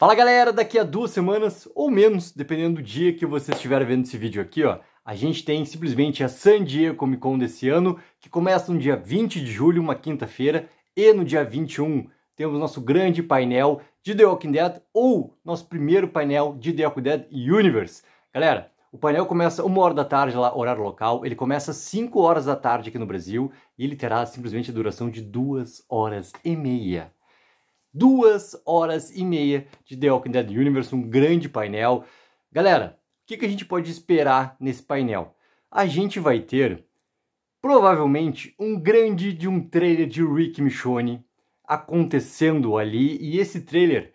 Fala galera, daqui a duas semanas ou menos, dependendo do dia que você estiver vendo esse vídeo aqui, ó, a gente tem simplesmente a San Diego Comic Con desse ano, que começa no dia 20 de julho, uma quinta-feira, e no dia 21 temos nosso grande painel de The Walking Dead, ou nosso primeiro painel de The Walking Dead Universe. Galera, o painel começa uma hora da tarde lá, horário local, ele começa às 5 horas da tarde aqui no Brasil, e ele terá simplesmente a duração de duas horas e meia duas horas e meia de The Walking Dead Universe, um grande painel. Galera, o que, que a gente pode esperar nesse painel? A gente vai ter, provavelmente, um grande de um trailer de Rick Michonne acontecendo ali, e esse trailer,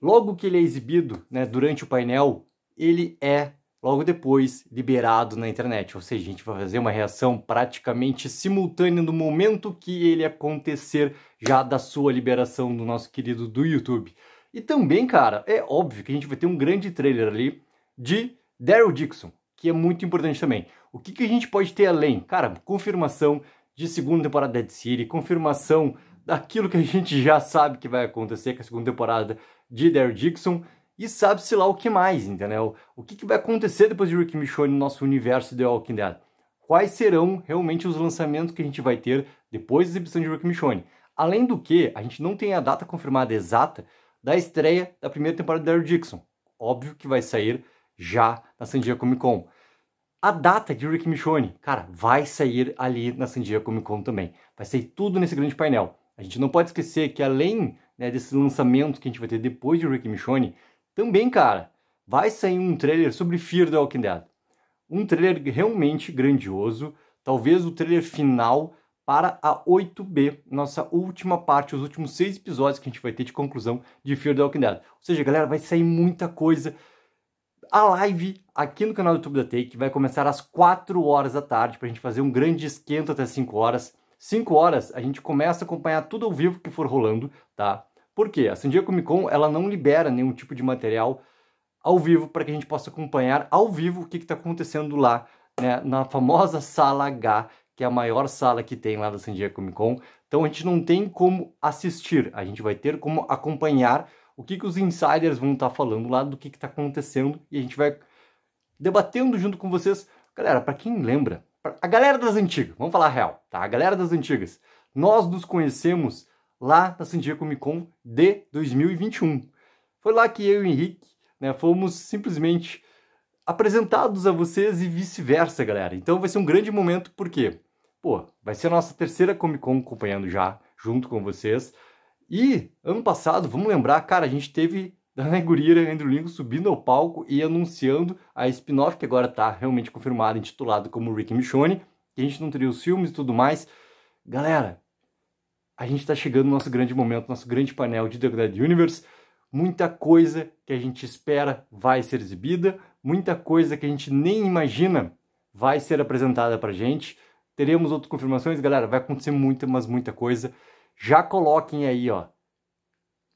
logo que ele é exibido né, durante o painel, ele é logo depois liberado na internet. Ou seja, a gente vai fazer uma reação praticamente simultânea no momento que ele acontecer já da sua liberação do nosso querido do YouTube. E também, cara, é óbvio que a gente vai ter um grande trailer ali de Daryl Dixon, que é muito importante também. O que, que a gente pode ter além? Cara, confirmação de segunda temporada de Dead City, confirmação daquilo que a gente já sabe que vai acontecer com a segunda temporada de Daryl Dixon e sabe-se lá o que mais, entendeu? O que, que vai acontecer depois de Rick Michonne no nosso universo de Walking Dead? Quais serão realmente os lançamentos que a gente vai ter depois da exibição de Rick Michonne? Além do que, a gente não tem a data confirmada exata da estreia da primeira temporada de Daryl Dixon. Óbvio que vai sair já na San Diego Comic Con. A data de Rick Michonne, cara, vai sair ali na San Diego Comic Con também. Vai sair tudo nesse grande painel. A gente não pode esquecer que além né, desse lançamento que a gente vai ter depois de Rick Michonne, também, cara, vai sair um trailer sobre Fear the Walking Dead. Um trailer realmente grandioso, talvez o trailer final para a 8B, nossa última parte, os últimos seis episódios que a gente vai ter de conclusão de Fear the Walking Dead. Ou seja, galera, vai sair muita coisa. A live aqui no canal do YouTube da Take vai começar às 4 horas da tarde para a gente fazer um grande esquento até 5 horas. 5 horas a gente começa a acompanhar tudo ao vivo que for rolando, tá? Por quê? A San Diego Comic Con ela não libera nenhum tipo de material ao vivo para que a gente possa acompanhar ao vivo o que está acontecendo lá, né, na famosa sala H, que é a maior sala que tem lá da San Diego Comic Con. Então a gente não tem como assistir, a gente vai ter como acompanhar o que, que os insiders vão estar tá falando lá do que está acontecendo e a gente vai debatendo junto com vocês. Galera, para quem lembra, a galera das antigas, vamos falar a real, tá? A galera das antigas, nós nos conhecemos lá na San Diego Comic Con de 2021. Foi lá que eu e o Henrique né, fomos simplesmente apresentados a vocês e vice-versa, galera. Então vai ser um grande momento, porque, pô, vai ser a nossa terceira Comic Con acompanhando já, junto com vocês. E ano passado, vamos lembrar, cara, a gente teve Dana Gurira Andrew Lincoln subindo ao palco e anunciando a spin-off que agora está realmente confirmada, intitulado como Rick Michonne, que a gente não teria os filmes e tudo mais. Galera, a gente está chegando no nosso grande momento, nosso grande painel de The Dead Universe. Muita coisa que a gente espera vai ser exibida, muita coisa que a gente nem imagina vai ser apresentada para gente. Teremos outras confirmações, galera. Vai acontecer muita, mas muita coisa. Já coloquem aí, ó.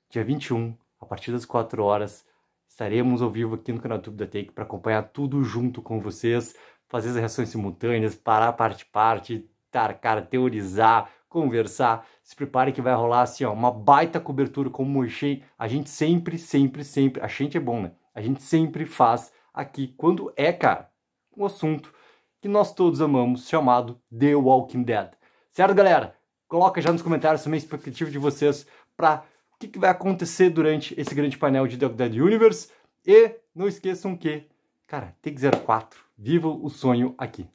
Dia 21, a partir das 4 horas, estaremos ao vivo aqui no canal YouTube da Take para acompanhar tudo junto com vocês, fazer as reações simultâneas, parar parte parte, dar cara, teorizar, conversar. Se prepare que vai rolar assim, ó, uma baita cobertura como o Shea. A gente sempre, sempre, sempre, a gente é bom, né? A gente sempre faz aqui quando é, cara, um assunto que nós todos amamos, chamado The Walking Dead. Certo, galera? Coloca já nos comentários também a expectativa de vocês para o que, que, vai acontecer durante esse grande painel de The Walking Dead Universe. E não esqueçam que, cara, Take 04, viva o sonho aqui.